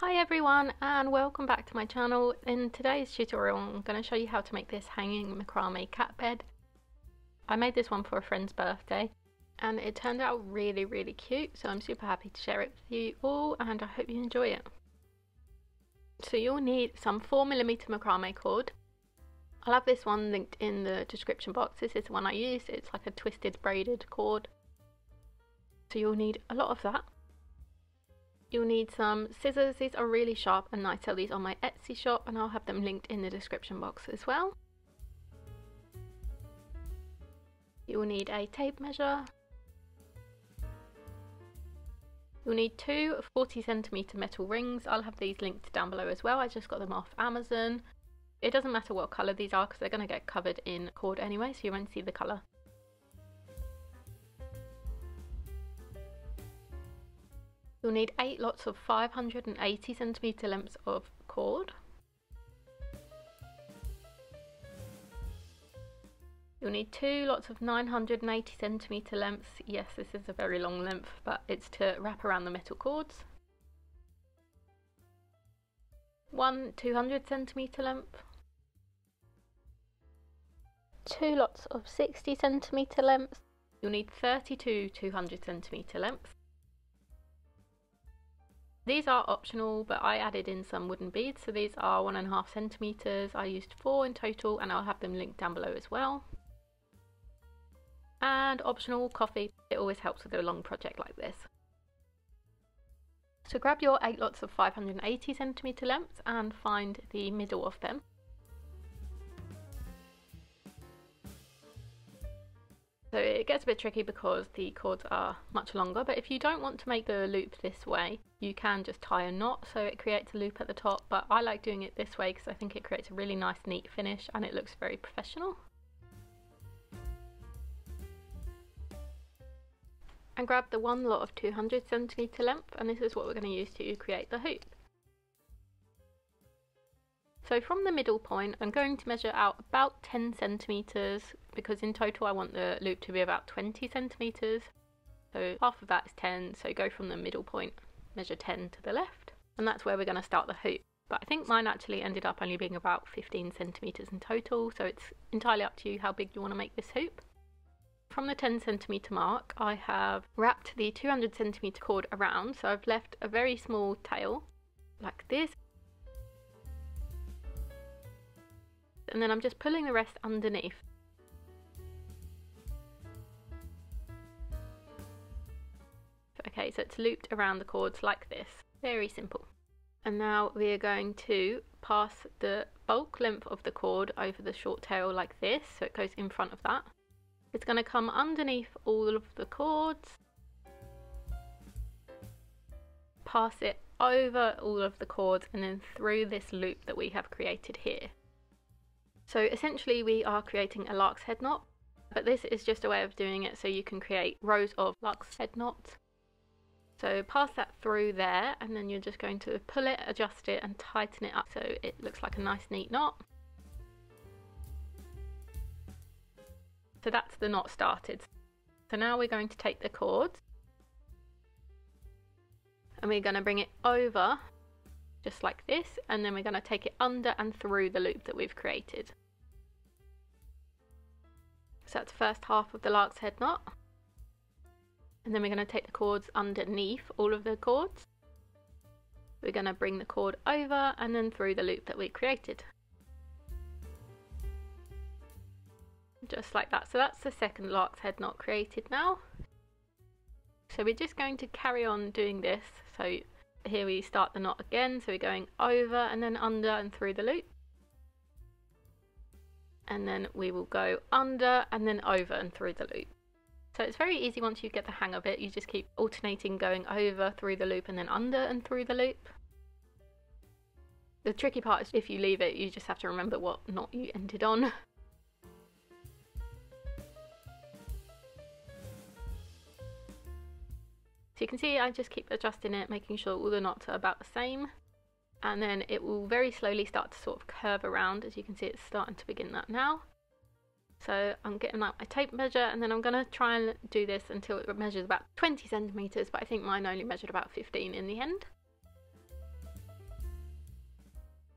Hi everyone and welcome back to my channel. In today's tutorial I'm going to show you how to make this hanging macrame cat bed. I made this one for a friend's birthday and it turned out really really cute so I'm super happy to share it with you all and I hope you enjoy it. So you'll need some 4mm macrame cord. I'll have this one linked in the description box. This is the one I use. It's like a twisted braided cord. So you'll need a lot of that. You'll need some scissors, these are really sharp and I sell these on my Etsy shop and I'll have them linked in the description box as well. You'll need a tape measure. You'll need two 40 centimeter metal rings. I'll have these linked down below as well. I just got them off Amazon. It doesn't matter what colour these are because they're going to get covered in cord anyway so you won't see the colour. You'll need 8 lots of 580 centimetre lengths of cord. You'll need two lots of 980 centimetre lengths. Yes, this is a very long length, but it's to wrap around the metal cords. One 200 centimetre length. Two lots of 60 centimetre lengths. You'll need 32 200 centimetre lengths. These are optional, but I added in some wooden beads, so these are one and a half centimeters. I used four in total, and I'll have them linked down below as well. And optional coffee, it always helps with a long project like this. So grab your eight lots of 580 centimeter lengths and find the middle of them. So it gets a bit tricky because the cords are much longer, but if you don't want to make the loop this way, you can just tie a knot so it creates a loop at the top, but I like doing it this way because I think it creates a really nice neat finish and it looks very professional. And grab the one lot of 200 centimeter length and this is what we're going to use to create the hoop. So from the middle point, I'm going to measure out about 10 centimetres because in total I want the loop to be about 20 centimetres. So half of that is 10, so go from the middle point, measure 10 to the left, and that's where we're going to start the hoop. But I think mine actually ended up only being about 15 centimetres in total, so it's entirely up to you how big you want to make this hoop. From the 10 centimetre mark, I have wrapped the 200 centimetre cord around, so I've left a very small tail like this and then I'm just pulling the rest underneath. Okay, so it's looped around the cords like this. Very simple. And now we are going to pass the bulk length of the cord over the short tail like this, so it goes in front of that. It's going to come underneath all of the cords, pass it over all of the cords and then through this loop that we have created here. So essentially we are creating a lark's head knot, but this is just a way of doing it so you can create rows of lark's head knots. So pass that through there and then you're just going to pull it, adjust it and tighten it up so it looks like a nice neat knot. So that's the knot started. So now we're going to take the cords and we're going to bring it over just like this and then we're going to take it under and through the loop that we've created. So that's the first half of the lark's head knot. And then we're going to take the cords underneath all of the cords. We're going to bring the cord over and then through the loop that we created. Just like that. So that's the second lark's head knot created now. So we're just going to carry on doing this. So here we start the knot again, so we're going over and then under and through the loop. And then we will go under and then over and through the loop. So it's very easy once you get the hang of it, you just keep alternating going over through the loop and then under and through the loop. The tricky part is if you leave it, you just have to remember what knot you ended on. So you can see I just keep adjusting it, making sure all the knots are about the same. And then it will very slowly start to sort of curve around. As you can see, it's starting to begin that now. So I'm getting out my tape measure and then I'm going to try and do this until it measures about 20 centimetres, but I think mine only measured about 15 in the end.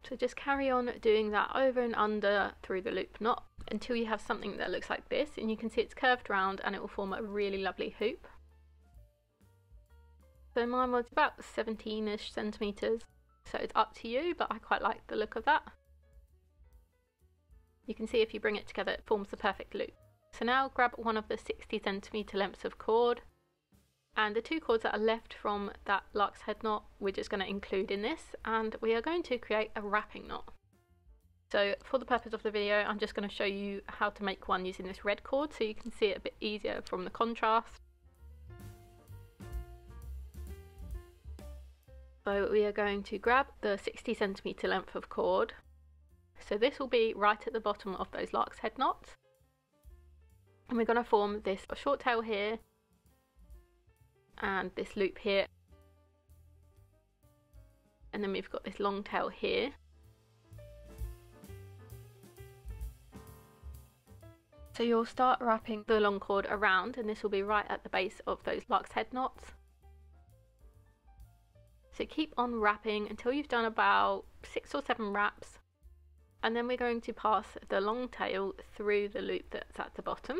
So just carry on doing that over and under through the loop knot until you have something that looks like this and you can see it's curved round and it will form a really lovely hoop. So mine was about 17ish centimetres so it's up to you but I quite like the look of that. You can see if you bring it together it forms the perfect loop. So now grab one of the 60 centimetre lengths of cord and the two cords that are left from that lark's head knot we're just going to include in this and we are going to create a wrapping knot. So for the purpose of the video I'm just going to show you how to make one using this red cord so you can see it a bit easier from the contrast. So we are going to grab the 60 centimetre length of cord. So this will be right at the bottom of those lark's head knots. And we're going to form this short tail here and this loop here. And then we've got this long tail here. So you'll start wrapping the long cord around and this will be right at the base of those lark's head knots. So keep on wrapping until you've done about six or seven wraps and then we're going to pass the long tail through the loop that's at the bottom.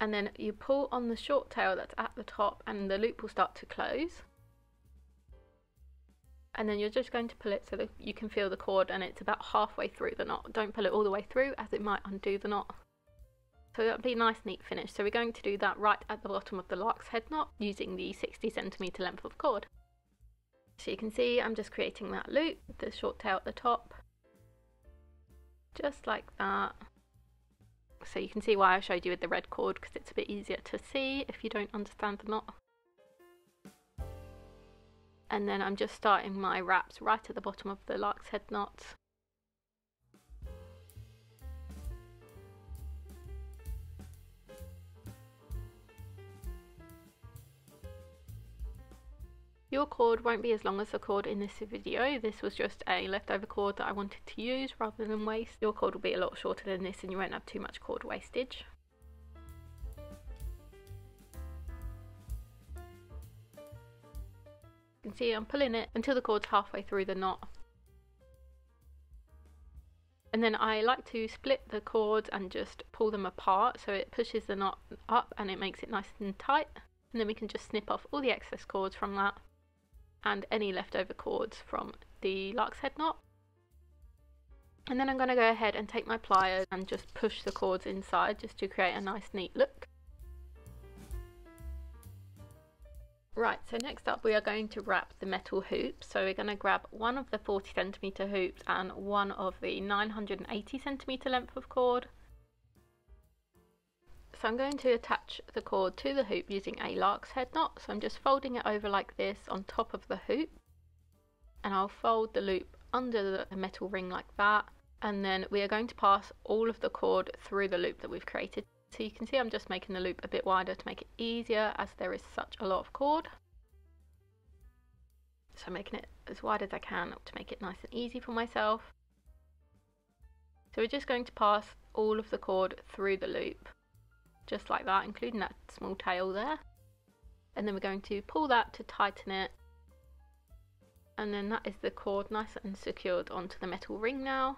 And then you pull on the short tail that's at the top and the loop will start to close. And then you're just going to pull it so that you can feel the cord and it's about halfway through the knot. Don't pull it all the way through as it might undo the knot. So that'll be a nice neat finish. So we're going to do that right at the bottom of the lark's head knot using the 60 centimeter length of cord. So you can see I'm just creating that loop the short tail at the top. Just like that. So you can see why I showed you with the red cord because it's a bit easier to see if you don't understand the knot. And then I'm just starting my wraps right at the bottom of the lark's head knots. Your cord won't be as long as the cord in this video. This was just a leftover cord that I wanted to use rather than waste. Your cord will be a lot shorter than this and you won't have too much cord wastage. You can see I'm pulling it until the cord's halfway through the knot. And then I like to split the cords and just pull them apart so it pushes the knot up and it makes it nice and tight. And then we can just snip off all the excess cords from that and any leftover cords from the lark's head knot. And then I'm going to go ahead and take my pliers and just push the cords inside just to create a nice neat look. Right, so next up we are going to wrap the metal hoops. So we're going to grab one of the 40 centimeter hoops and one of the 980 centimeter length of cord so I'm going to attach the cord to the hoop using a lark's head knot. So I'm just folding it over like this on top of the hoop. And I'll fold the loop under the metal ring like that. And then we are going to pass all of the cord through the loop that we've created. So you can see I'm just making the loop a bit wider to make it easier as there is such a lot of cord. So I'm making it as wide as I can to make it nice and easy for myself. So we're just going to pass all of the cord through the loop just like that, including that small tail there. And then we're going to pull that to tighten it. And then that is the cord nice and secured onto the metal ring now.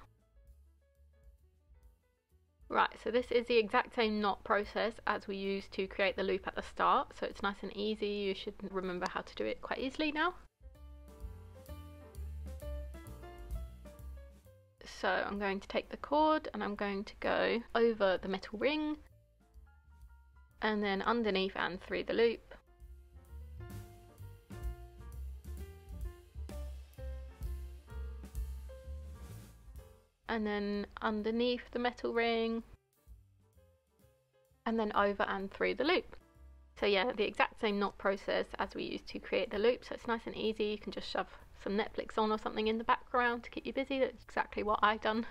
Right, so this is the exact same knot process as we used to create the loop at the start, so it's nice and easy, you should remember how to do it quite easily now. So I'm going to take the cord and I'm going to go over the metal ring and then underneath and through the loop. And then underneath the metal ring and then over and through the loop. So yeah, the exact same knot process as we used to create the loop, so it's nice and easy. You can just shove some Netflix on or something in the background to keep you busy. That's exactly what I've done.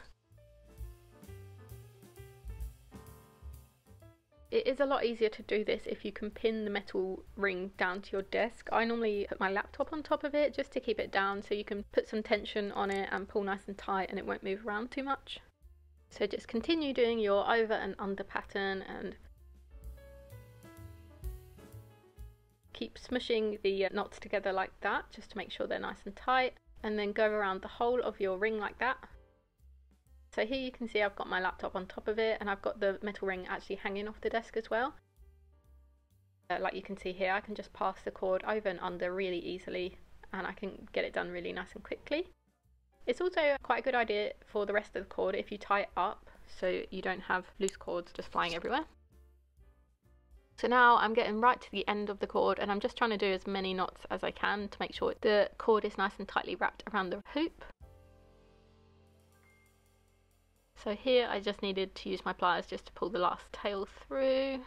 It is a lot easier to do this if you can pin the metal ring down to your desk. I normally put my laptop on top of it just to keep it down so you can put some tension on it and pull nice and tight and it won't move around too much. So just continue doing your over and under pattern and keep smushing the uh, knots together like that just to make sure they're nice and tight and then go around the whole of your ring like that. So here you can see I've got my laptop on top of it and I've got the metal ring actually hanging off the desk as well. Uh, like you can see here I can just pass the cord over and under really easily and I can get it done really nice and quickly. It's also quite a good idea for the rest of the cord if you tie it up so you don't have loose cords just flying everywhere. So now I'm getting right to the end of the cord and I'm just trying to do as many knots as I can to make sure the cord is nice and tightly wrapped around the hoop. So here I just needed to use my pliers just to pull the last tail through.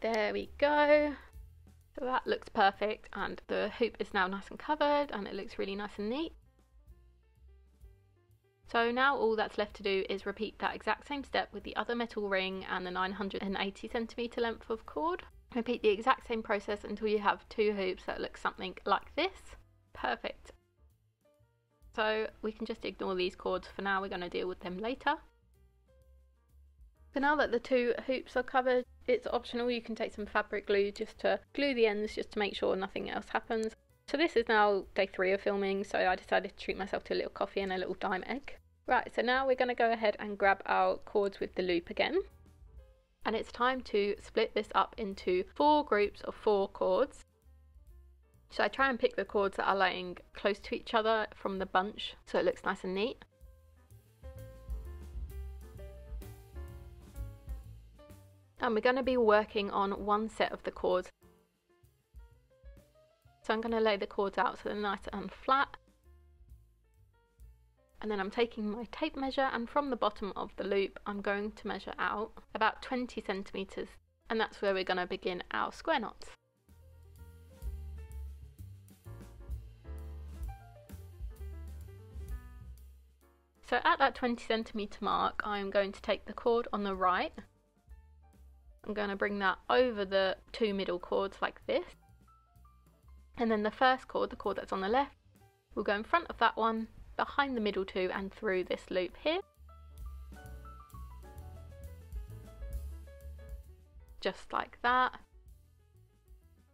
There we go. So that looks perfect and the hoop is now nice and covered and it looks really nice and neat. So now all that's left to do is repeat that exact same step with the other metal ring and the 980 centimeter length of cord. Repeat the exact same process until you have two hoops that look something like this. Perfect. So we can just ignore these cords for now, we're going to deal with them later. So now that the two hoops are covered, it's optional, you can take some fabric glue just to glue the ends just to make sure nothing else happens. So this is now day three of filming, so I decided to treat myself to a little coffee and a little Daim egg. Right, so now we're going to go ahead and grab our cords with the loop again. And it's time to split this up into four groups of four cords. So I try and pick the cords that are laying close to each other from the bunch so it looks nice and neat. And we're going to be working on one set of the cords. So I'm going to lay the cords out so they're nice and flat. And then I'm taking my tape measure and from the bottom of the loop I'm going to measure out about 20 centimetres and that's where we're going to begin our square knots. So at that 20 centimetre mark I'm going to take the cord on the right I'm going to bring that over the two middle cords like this and then the first cord, the cord that's on the left, will go in front of that one, behind the middle two and through this loop here. Just like that.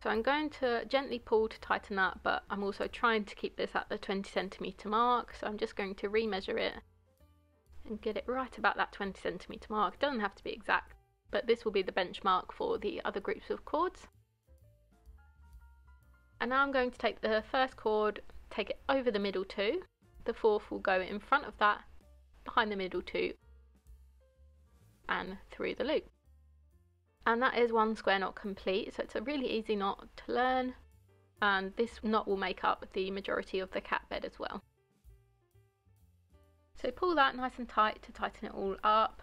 So I'm going to gently pull to tighten that, but I'm also trying to keep this at the 20 centimeter mark. So I'm just going to remeasure it and get it right about that 20 centimeter mark. Doesn't have to be exact, but this will be the benchmark for the other groups of cords. And now I'm going to take the first cord, take it over the middle two. The fourth will go in front of that, behind the middle two, and through the loop. And that is one square knot complete, so it's a really easy knot to learn. And this knot will make up the majority of the cat bed as well. So pull that nice and tight to tighten it all up.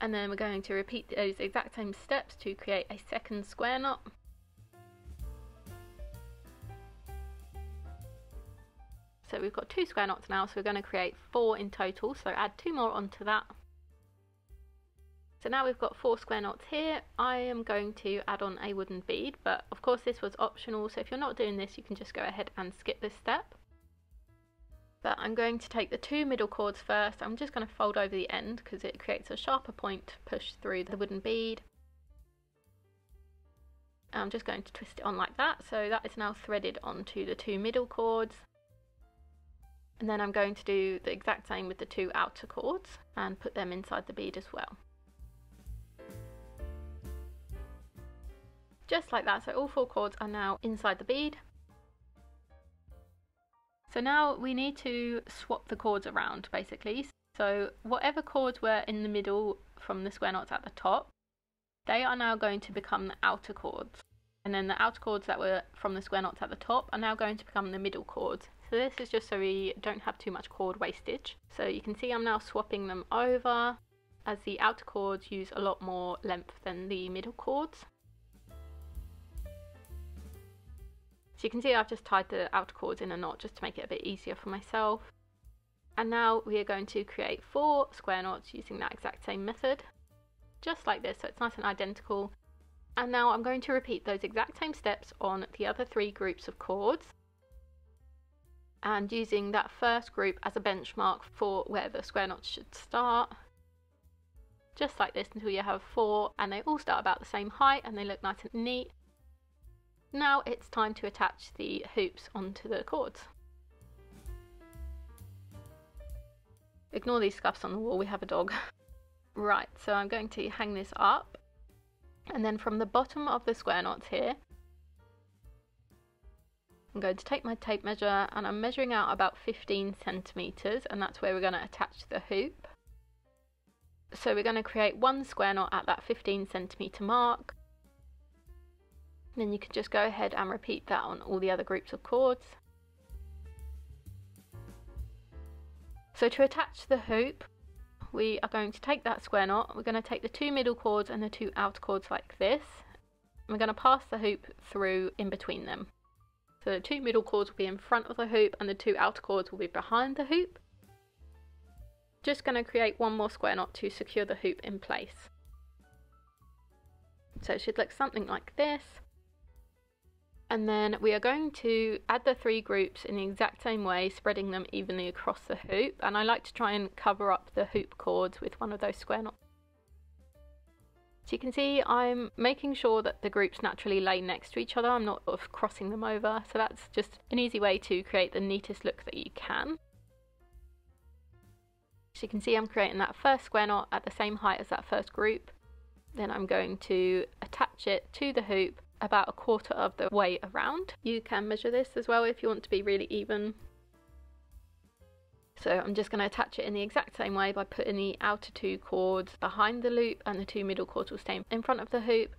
and then we're going to repeat those exact same steps to create a second square knot. So we've got two square knots now, so we're going to create four in total, so add two more onto that. So now we've got four square knots here, I am going to add on a wooden bead, but of course this was optional, so if you're not doing this you can just go ahead and skip this step. But I'm going to take the two middle cords first. I'm just going to fold over the end because it creates a sharper point to push through the wooden bead. I'm just going to twist it on like that. So that is now threaded onto the two middle cords. And then I'm going to do the exact same with the two outer cords and put them inside the bead as well. Just like that, so all four cords are now inside the bead. So now we need to swap the cords around basically. So whatever cords were in the middle from the square knots at the top, they are now going to become the outer cords. And then the outer cords that were from the square knots at the top are now going to become the middle cords. So this is just so we don't have too much cord wastage. So you can see I'm now swapping them over as the outer cords use a lot more length than the middle cords. So you can see I've just tied the outer cords in a knot just to make it a bit easier for myself. And now we are going to create four square knots using that exact same method. Just like this, so it's nice and identical. And now I'm going to repeat those exact same steps on the other three groups of cords. And using that first group as a benchmark for where the square knots should start. just like this until you have four and they all start about the same height and they look nice and neat. Now it's time to attach the hoops onto the cords. Ignore these scuffs on the wall, we have a dog. right, so I'm going to hang this up and then from the bottom of the square knots here I'm going to take my tape measure and I'm measuring out about 15 centimeters and that's where we're going to attach the hoop. So we're going to create one square knot at that 15 centimeter mark. Then you can just go ahead and repeat that on all the other groups of cords. So to attach the hoop, we are going to take that square knot, we're going to take the two middle cords and the two outer cords like this. We're going to pass the hoop through in between them. So the two middle cords will be in front of the hoop and the two outer cords will be behind the hoop. Just going to create one more square knot to secure the hoop in place. So it should look something like this. And then we are going to add the three groups in the exact same way, spreading them evenly across the hoop. And I like to try and cover up the hoop cords with one of those square knots. So you can see I'm making sure that the groups naturally lay next to each other. I'm not sort of crossing them over. So that's just an easy way to create the neatest look that you can. So you can see I'm creating that first square knot at the same height as that first group. Then I'm going to attach it to the hoop about a quarter of the way around. You can measure this as well if you want to be really even so I'm just going to attach it in the exact same way by putting the outer two cords behind the loop and the two middle cords will stay in front of the hoop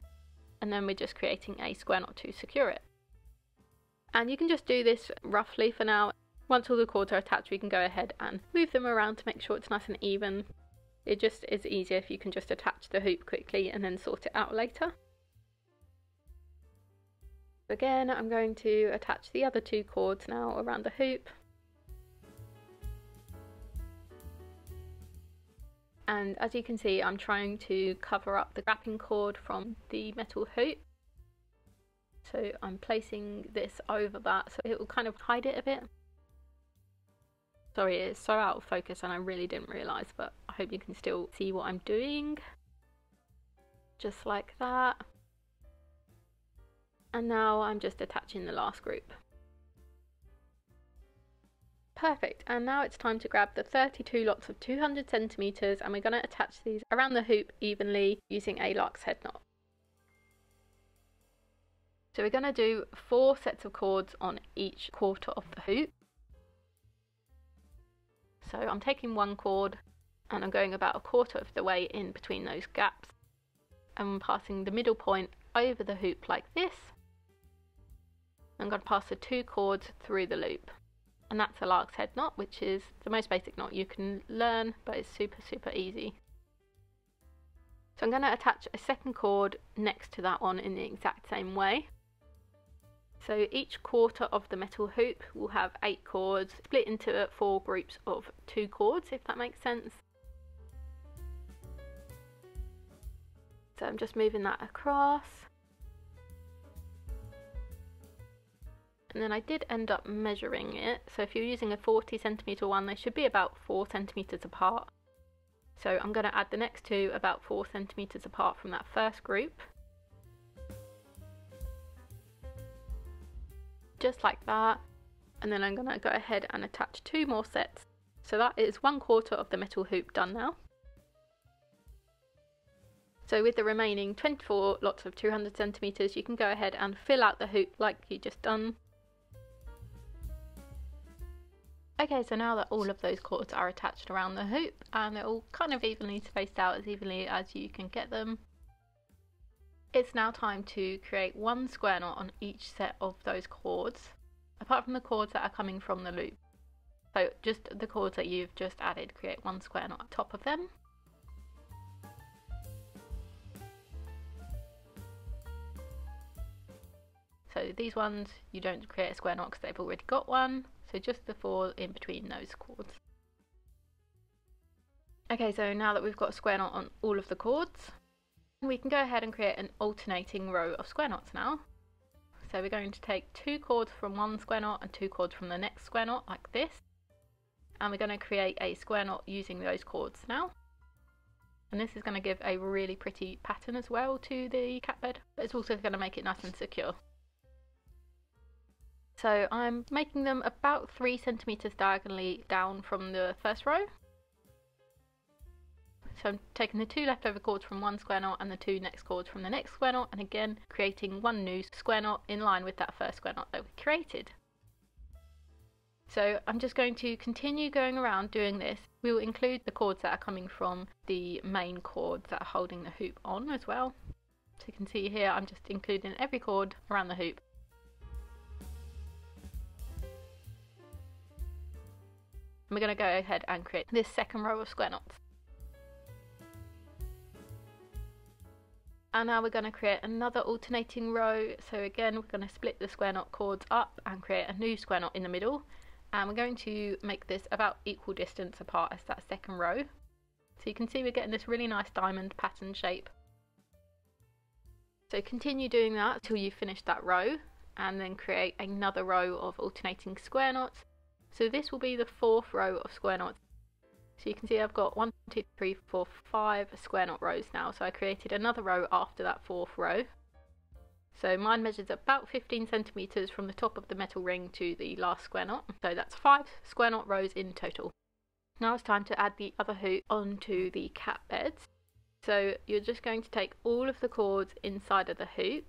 and then we're just creating a square knot to secure it. And you can just do this roughly for now. Once all the cords are attached we can go ahead and move them around to make sure it's nice and even. It just is easier if you can just attach the hoop quickly and then sort it out later. Again, I'm going to attach the other two cords now around the hoop. And as you can see I'm trying to cover up the wrapping cord from the metal hoop. So I'm placing this over that so it will kind of hide it a bit. Sorry it's so out of focus and I really didn't realise but I hope you can still see what I'm doing. Just like that and now I'm just attaching the last group Perfect, and now it's time to grab the 32 lots of 200 centimeters and we're going to attach these around the hoop evenly using a lark's head knot. So we're going to do four sets of cords on each quarter of the hoop. So I'm taking one cord and I'm going about a quarter of the way in between those gaps and passing the middle point over the hoop like this. I'm going to pass the two cords through the loop and that's a lark's head knot which is the most basic knot you can learn but it's super super easy. So I'm going to attach a second cord next to that one in the exact same way. So each quarter of the metal hoop will have eight cords split into four groups of two cords if that makes sense. So I'm just moving that across and then I did end up measuring it. So if you're using a 40 centimeter one they should be about 4 centimeters apart. So I'm going to add the next two about 4 centimeters apart from that first group. Just like that. And then I'm going to go ahead and attach two more sets. So that is one quarter of the metal hoop done now. So with the remaining 24 lots of 200 centimeters you can go ahead and fill out the hoop like you just done Okay, so now that all of those cords are attached around the hoop and they're all kind of evenly spaced out as evenly as you can get them, it's now time to create one square knot on each set of those cords, apart from the cords that are coming from the loop. So just the cords that you've just added, create one square knot on top of them. So these ones, you don't create a square knot because they've already got one so just the four in between those cords. Okay, so now that we've got a square knot on all of the cords, we can go ahead and create an alternating row of square knots now. So we're going to take two cords from one square knot and two cords from the next square knot like this. And we're going to create a square knot using those cords now. And this is going to give a really pretty pattern as well to the cat bed, but it's also going to make it nice and secure. So I'm making them about 3 centimeters diagonally down from the first row. So I'm taking the two leftover cords from one square knot and the two next cords from the next square knot and again creating one new square knot in line with that first square knot that we created. So I'm just going to continue going around doing this. We will include the cords that are coming from the main cords that are holding the hoop on as well. So you can see here I'm just including every cord around the hoop we're going to go ahead and create this second row of square knots. And now we're going to create another alternating row. So again, we're going to split the square knot cords up and create a new square knot in the middle. And we're going to make this about equal distance apart as that second row. So you can see we're getting this really nice diamond pattern shape. So continue doing that till you finish that row and then create another row of alternating square knots so this will be the fourth row of square knots. So you can see I've got one, two, three, four, five square knot rows now. So I created another row after that fourth row. So mine measures about 15 centimeters from the top of the metal ring to the last square knot. So that's five square knot rows in total. Now it's time to add the other hoop onto the cat beds. So you're just going to take all of the cords inside of the hoop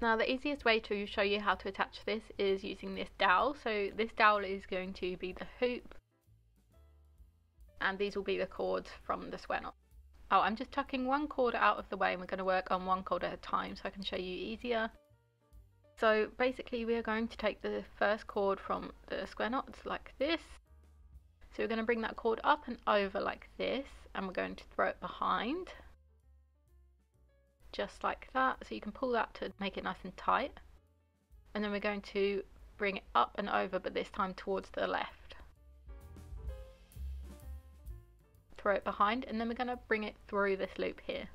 Now the easiest way to show you how to attach this is using this dowel. So this dowel is going to be the hoop and these will be the cords from the square knot. Oh, I'm just tucking one cord out of the way and we're going to work on one cord at a time so I can show you easier. So basically we are going to take the first cord from the square knots like this. So we're going to bring that cord up and over like this and we're going to throw it behind just like that. So you can pull that to make it nice and tight. And then we're going to bring it up and over, but this time towards the left. Throw it behind, and then we're going to bring it through this loop here.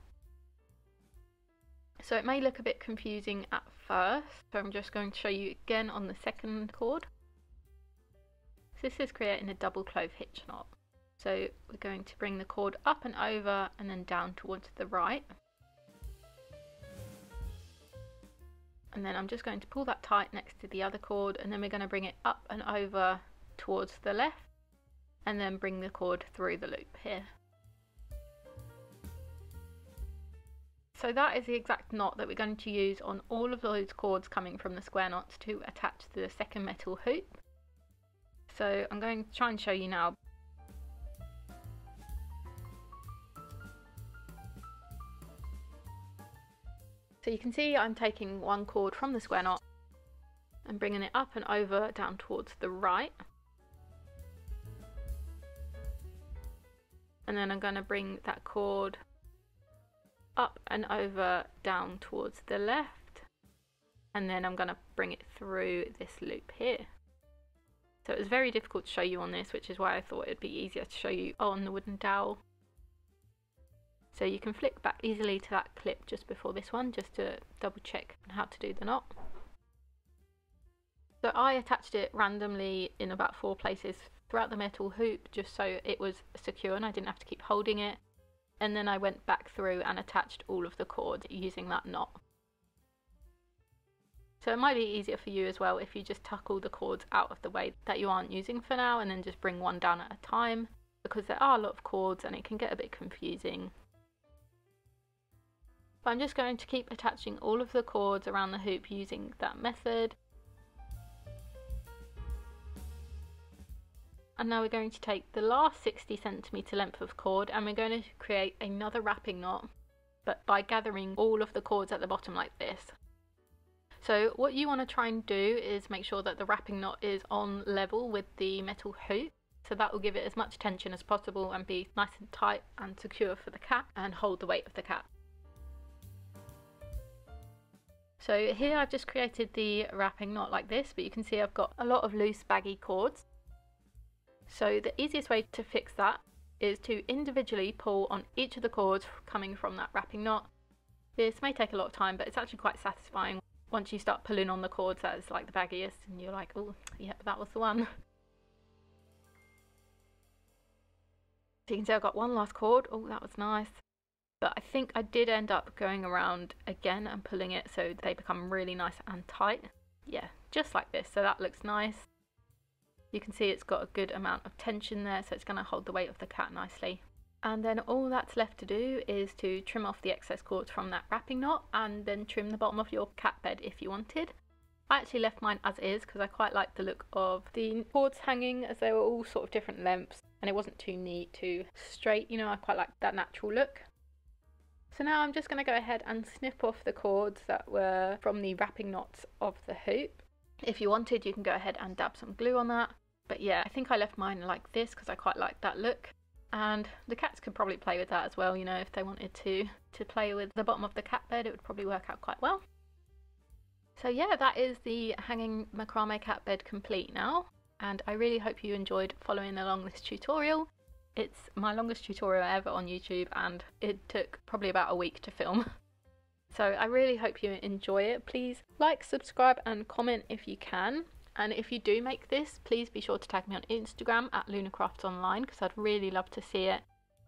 So it may look a bit confusing at first, so I'm just going to show you again on the second cord. So this is creating a double clove hitch knot. So we're going to bring the cord up and over and then down towards the right. And then I'm just going to pull that tight next to the other cord and then we're going to bring it up and over towards the left and then bring the cord through the loop here. So that is the exact knot that we're going to use on all of those cords coming from the square knots to attach the second metal hoop. So I'm going to try and show you now So you can see I'm taking one cord from the square knot and bringing it up and over down towards the right. And then I'm going to bring that cord up and over down towards the left. And then I'm going to bring it through this loop here. So it was very difficult to show you on this, which is why I thought it'd be easier to show you on the wooden dowel. So you can flick back easily to that clip just before this one just to double check how to do the knot. So I attached it randomly in about four places throughout the metal hoop just so it was secure and I didn't have to keep holding it. And then I went back through and attached all of the cords using that knot. So it might be easier for you as well if you just tuck all the cords out of the way that you aren't using for now and then just bring one down at a time because there are a lot of cords and it can get a bit confusing but I'm just going to keep attaching all of the cords around the hoop using that method. And now we're going to take the last 60 centimeter length of cord and we're going to create another wrapping knot, but by gathering all of the cords at the bottom like this. So what you want to try and do is make sure that the wrapping knot is on level with the metal hoop. So that will give it as much tension as possible and be nice and tight and secure for the cap and hold the weight of the cap. So here I've just created the wrapping knot like this, but you can see I've got a lot of loose baggy cords. So the easiest way to fix that is to individually pull on each of the cords coming from that wrapping knot. This may take a lot of time, but it's actually quite satisfying once you start pulling on the cords that is like the baggiest and you're like, oh, yep, that was the one. So you can see I've got one last cord. Oh, that was nice. But I think I did end up going around again and pulling it so they become really nice and tight. Yeah, just like this. So that looks nice. You can see it's got a good amount of tension there, so it's going to hold the weight of the cat nicely. And then all that's left to do is to trim off the excess cords from that wrapping knot and then trim the bottom of your cat bed if you wanted. I actually left mine as is because I quite liked the look of the cords hanging as they were all sort of different lengths and it wasn't too neat, too straight, you know, I quite liked that natural look. So now I'm just going to go ahead and snip off the cords that were from the wrapping knots of the hoop. If you wanted, you can go ahead and dab some glue on that. But yeah, I think I left mine like this because I quite like that look. And the cats could probably play with that as well, you know, if they wanted to, to play with the bottom of the cat bed, it would probably work out quite well. So yeah, that is the hanging macrame cat bed complete now. And I really hope you enjoyed following along this tutorial. It's my longest tutorial ever on YouTube and it took probably about a week to film. So I really hope you enjoy it. Please like, subscribe and comment if you can. And if you do make this, please be sure to tag me on Instagram at LunaCraftsOnline because I'd really love to see it.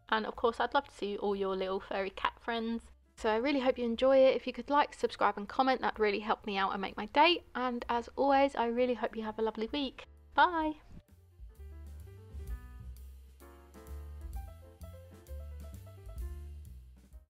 And of course, I'd love to see all your little furry cat friends. So I really hope you enjoy it. If you could like, subscribe and comment, that'd really help me out and make my day. And as always, I really hope you have a lovely week. Bye!